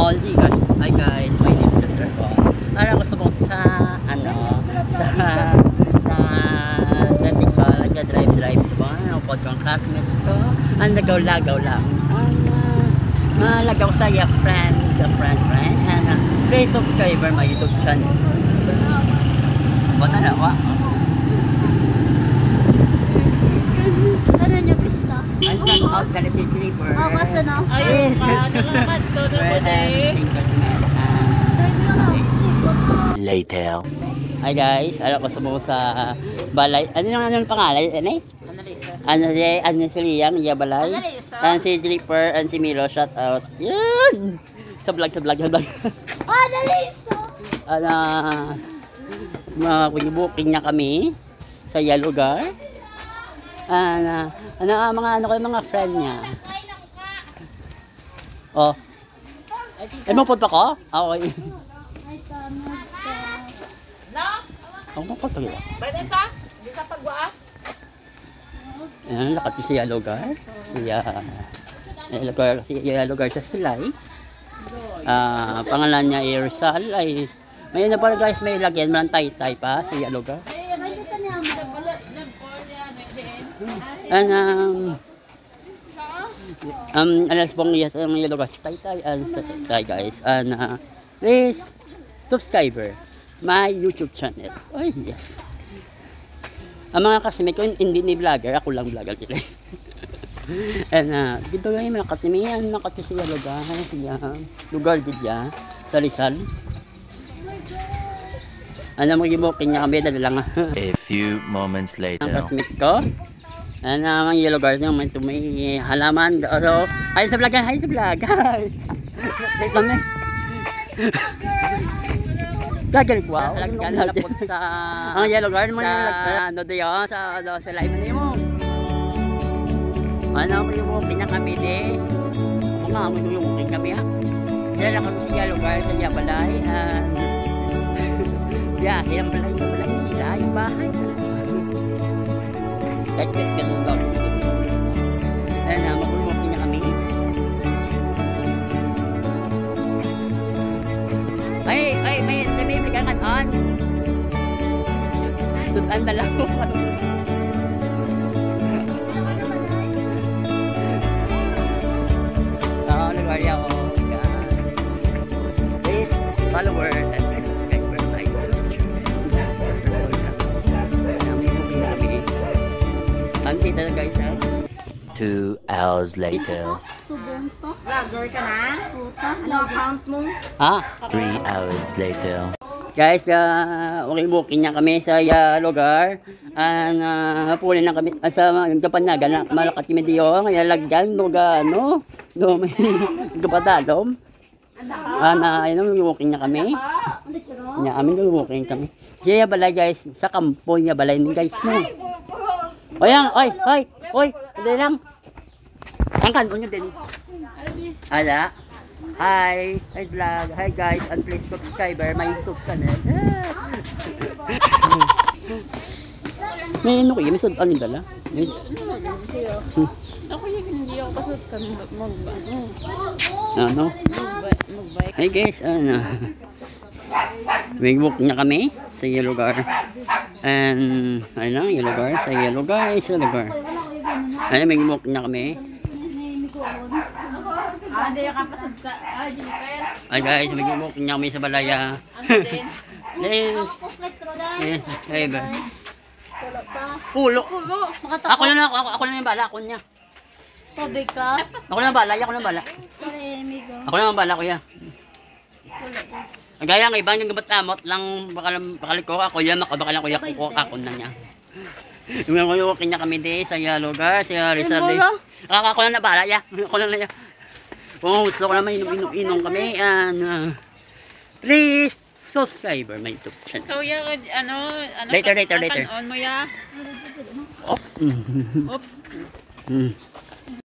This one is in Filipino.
Oh, hindi guys. Hi guys, my name is Dragon. Para ko subok sa, ano, sa, sa, sa sikal, nagka-drive-drive ko, nakapod ko ang classmates ko, ang nagaw-lagaw lang. Ang, uh, malagaw sa iya friend, sa friend, friend, and, uh, please subscriber my YouTube channel. Wala na, wa. Ano niyo, pista? Ang kan out Oh, basta no? Ayun pa, nakakat ko na po. Later. Hi guys, alam ko sa sa balay. Ano yung ano yung pangalan? Ano eh? Ano si ano si Liam, iya balay. Ano si Clipper, ano si Milo, shout out. Yan! Sa vlog, sa vlog, sa vlog. Dali! So, ano, mga booking na kami sa iya lugar. Ano, ano, ang mga ano ko yung mga friend niya. Oh. Ay, mapod pa ko? Ah, Okay. ay, tama ka. No? Ako mapod pa ko. Pwede sa? Di sa pagwaas? Ayan, lakat ko siya lugar. Siya, eh, lugar, siya lugar sa Silay. Ah, pangalan niya ay Rizal ay may na pala guys, may lagyan mo ng tay-tay pa siya lugar. Mo. And um, um, alas pong yes, ang yung lugar sa tay-tay, and tay guys. And uh, please, subscriber my YouTube channel. Ay, yes. Ang mga kasimay ko, hindi ni vlogger, ako lang vlogger sila. And uh, dito ngayon mga katimihan, mga katisiya lugar, siya, lugar dito sa Rizal. Ano mo yung booking niya kami, dala lang. A few moments ang later. classmate ko. Ano ang yellow guard nyo, may tumi halaman. Oro, ay sa vlog, ay sa vlog. Ay, Wait kami. Vlogger ko. Alam ka nalapot sa... Ang yellow guard mo na ano diyo, sa, ano, sa live mo. Ano mo yung. Ako nga, mo yung kami ha. Dala kami sa yellow guard, sa Yabalay. Yeah, ilang balay, ilang balay nila, yung bahay. Kahit kahit ganun daw. Ayan na, makulmukin niya kami. Ay, ay, may, may may bigakan on. Sudan na lang. Nagwari ako. Please, follower Two hours later. Vlogger ka na? Ano account mo? Ha? Three hours later. Guys, uh, okay booking niya kami sa uh, lugar. Ang uh, hapulin na kami uh, sa yung kapanaga na malakat kami diyo. Kaya lagyan, luga, ano, no, may kapadalom. Ah, na, ayun, booking niya kami. Niya, amin booking kami. Siya balay guys, sa kampo niya balay ni guys mo. Oy, ang, oy, oy, oy, dali lang. Ang kanto niyo din. Ala. Hi, hi vlog, hi guys, and please subscriber my YouTube channel. May ano kayo, may sudan yung dala. May, Ako yung hindi ako kasot ka magba. ano? Magbay. Hi guys, ano. May book niya kami sa iyo lugar. And, ano, yung lugar, sa iyo lugar, sa lugar. Ano, may book niya kami. Ay guys, may book niya kami sa balaya. Yes, yes, hey, ba? Pulo. Pulo. Pulo. Ako na ako, ako na yung bala, ako niya. Tubig ka. Ako na yung bala, ako na bala. Ako na yung bala, kuya. Gaya ng ibang yung gabat-amot lang, bakal, bakaliko ako yan, ako baka lang kuya, kuko ako na niya. Yung kanya kami di sa iya lugar, sa Rizal di. Ako, ako na nabala, ya. Ako na na ya. Kung gusto ko naman inom-inom kami, and uh, please, subscriber my YouTube channel. So, yung ano, ano, Later, later, later. on mo ya. Oh. Oops. Mm.